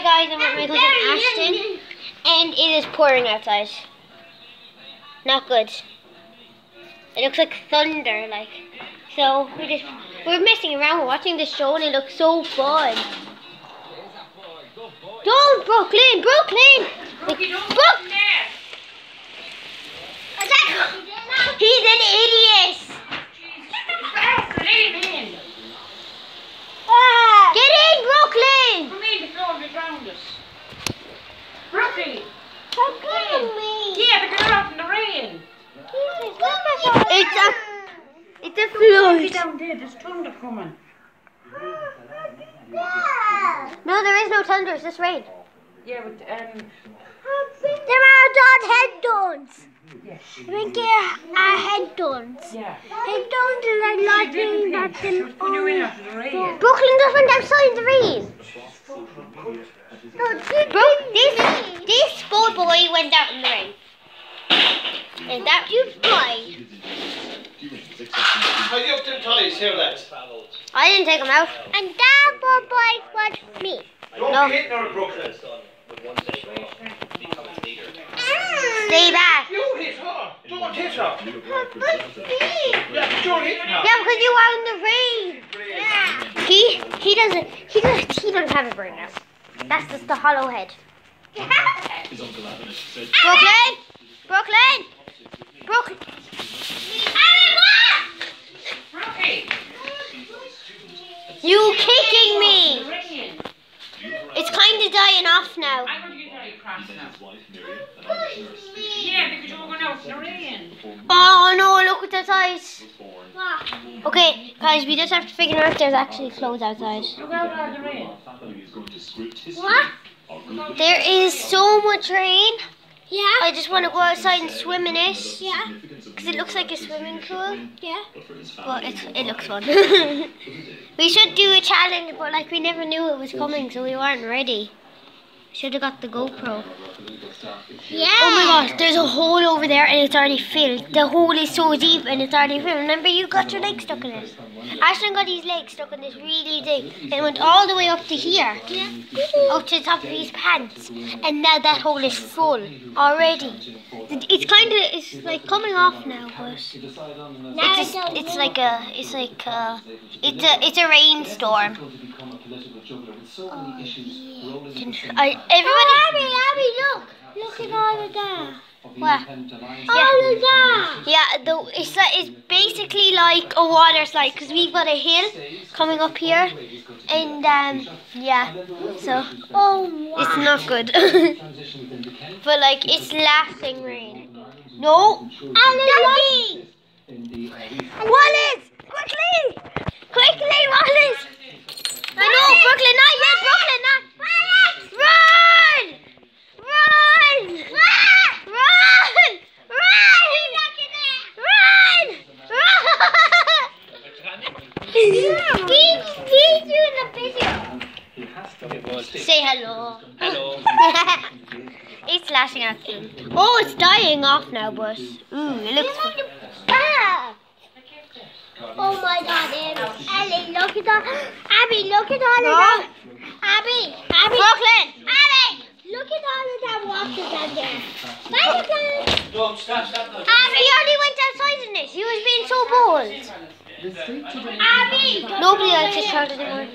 Hi guys, I'm with my cousin Ashton, and it is pouring outside. Not good. It looks like thunder, like. So we just we're messing around, we're watching the show, and it looks so fun. Don't, Brooklyn. Brookie, don't Brook- go in there. He's an idiot. Bastard, leave him in. Get in, Brooklyn. Come in, the floor is around us. Brookie. Me. Yeah, but they're out in the rain. It's a, it's a Look flood. down there, there's thunder coming. No, there is no thunder. It's just rain. Yeah, but, um, There are dot headphones. yeah, We get our headphones. yeah. Headphones are like lightning that can in the rain. Brooklyn just went outside in the rain. Bro- this this boy boy went out in the rain. And that you boy. How you up to the here, lads? I didn't take him out. And that boy boy was me. Don't No. be hitting her, Brooklyn. Stay back. You hit her. Don't hit her. Yeah, don't hit her. Yeah, because you are in the rain. He he doesn't he doesn't he doesn't have a brain now. That's just the hollow head. Brooklyn, Brooklyn, Brooklyn. You kicking me? It's kind of dying off now. I'm going to get very cross now. Yeah, because you're going out in the rain. Oh no! Look at the size. Okay, guys, we just have to figure out if there's actually clothes outside. Look out out the rain. What? There is so much rain. Yeah. I just want to go outside and swim in it. Yeah. Because it looks like a swimming pool. Yeah. But it, it looks fun. we should do a challenge, but like we never knew it was coming, so we weren't ready. Should have got the GoPro. Yeah. Oh my gosh, there's a hole over there and it's already filled. The hole is so deep and it's already filled. Remember, you got your leg stuck in it. Ashton got his leg stuck in this really deep and it went all the way up to here. Yeah. Up to the top of his pants. And now that hole is full already. It's kind of, it's like coming off now, but it's, it's like a, it's like a, it's a, it's a rainstorm. I, everybody. Abbie, Abbie, look. Look at all of that. What? All of that. Yeah, the, it's like it's basically like a water slide because we've got a hill coming up here, and um, yeah, so it's not good. but like it's laughing rain. No. Daddy. Wallace, quickly, quickly, Wallace. I know, Brooklyn, not yet, Brooklyn, not. Run! Run! Run! Run! Run! Run! He's, he's doing a video. Say hello. Hello. it's lashing at him. Oh, it's dying off now, but ooh, it looks. Oh my God, Abbie! Ellie, look at that! Abbie, look at all of that! Abbie, Abbie, Brooklyn, Abbie, look at all of that water down there. Bye, Brooklyn. Don't stop, stop. stop. Abbie only went outside in it. He was being so bold. Abbie, nobody else is shouted anymore.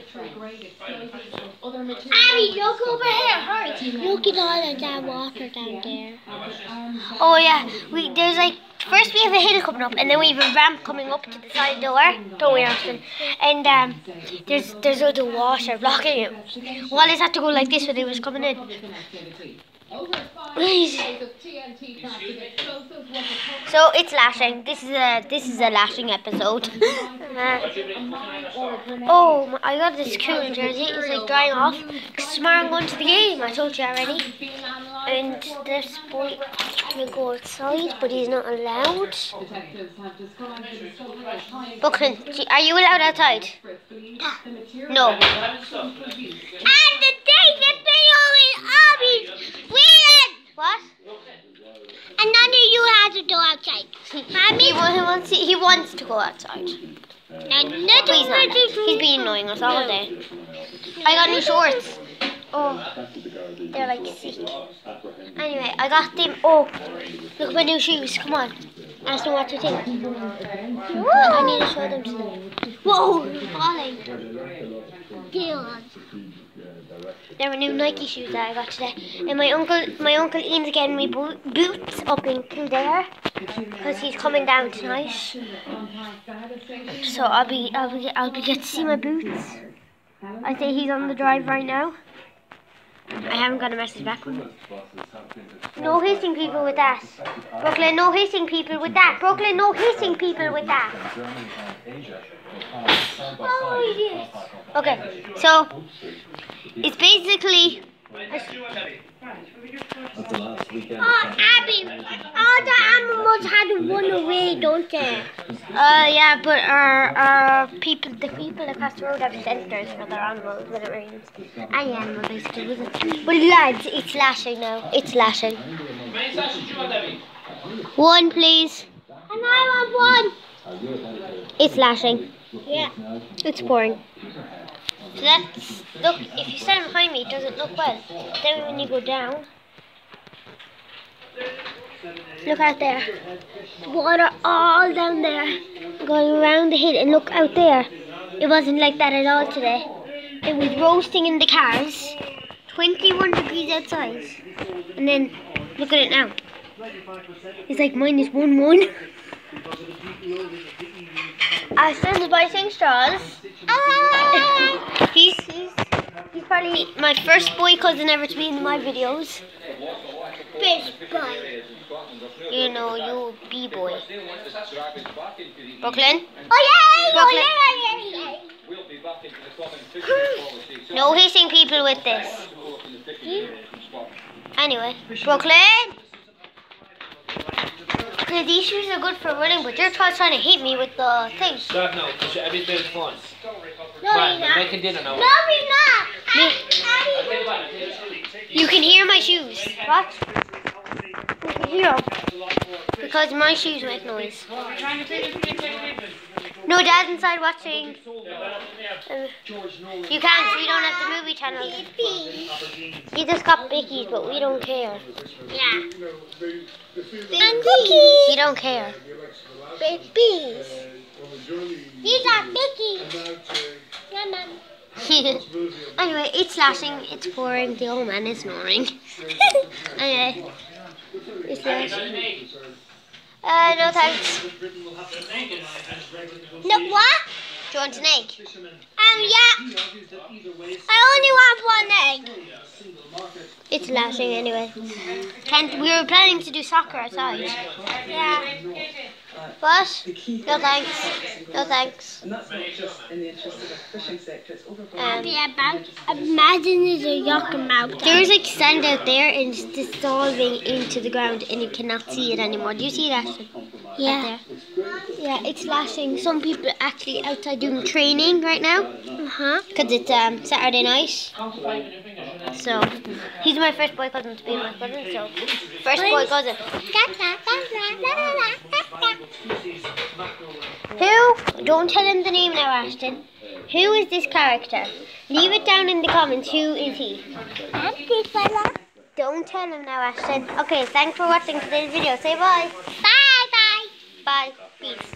Abbie, look over here, hurry! Look at all of that water down there. Oh yeah, we there's like first we have a hill coming up, and then we have a ramp coming up to the side door. Don't we, Austin? And um, there's there's loads of water blocking it. Wallace had to go like this when he was coming in. So it's lashing. This is a this is a lashing episode. Oh, I got this cool jersey. It's like drying off. tomorrow I'm going to the game. I told you already. And this boy will go outside, but he's not allowed. Brooklyn, are you allowed outside? No. And the David video is Abbie's weird. What? And none of you has to go outside. Mommy, he, wants to, he wants to go outside. And little Please not. He's been annoying us all day. I got new shorts. Oh, they're like sick. Anyway, I got them. Oh, look at my new shoes. Come on. Ask them what to think. I need to show them to them. Whoa, falling. They're my new Nike shoes that I got today. And my uncle, my uncle Ian's getting me bo boots up in Kildare because he's coming down tonight. So I'll be, I'll be, I'll be get to see my boots. I think he's on the drive right now. I haven't got a message back. No hitting people with that. Brooklyn, no hitting people with that. Brooklyn, no hitting people with that. Oh, yes. Okay, so it's basically. Oh, Abbie, all the animals had to run away, don't they? Uh, yeah, but our, our people, the people across the road have shelters for their animals when it rains. Any animal, basically, was it? But lads, it's lashing now. It's lashing. One, please. And I want one. It's lashing. Yeah. It's pouring. So that's, look, if you stand behind me, it doesn't look well. Then when you go down, look out there. Water all down there, going around the hill, and look out there. It wasn't like that at all today. It was roasting in the cars, 21 degrees outside, and then look at it now. It's like minus one one. I stand by St. Straws. he's, he's, he's probably my first boy cousin ever to be in my videos. Best. You know, you B-boy. Brooklyn? Oh, yeah! Brooklyn. no hitting people with this. Anyway, Brooklyn? Okay, these shoes are good for running, but you're trying to hit me with the thing. Stop now, because everything's fun. No, Right, he's we're not. making dinner now. No, he's not. You can hear my shoes. What? You can hear 'em. Because my shoes make noise. No, Dad's inside watching. Uh, you can't, we don't have the movie channel. He just got Bickies, but we don't care. Yeah. And Bickies. We don't care. Bickies. These are Bickies. anyway, it's lashing, it's pouring, the old man is snoring. anyway, it's lashing. Uh, no thanks. No, what? Do you want an egg? Um, yeah. I only want one egg. It's lashing anyway. Can't, we were planning to do soccer outside. Yeah. What? No thanks. No thanks. And that's not just in the interest of the fishing sector, it's over Um, about imagine there's a yucca mouth. There's like sand out there and it's dissolving into the ground and you cannot see it anymore. Do you see that? Yeah. Yeah, it's lashing. Some people are actually outside doing training right now. Uh huh. Because it's um, Saturday night. So, he's my first boy cousin to be my cousin. So, first boy cousin. Don't tell him the name now, Ashton. Who is this character? Leave it down in the comments. Who is he? Don't tell him now, Ashton. Okay, thanks for watching today's video. Say bye. Bye, bye. Bye. Peace.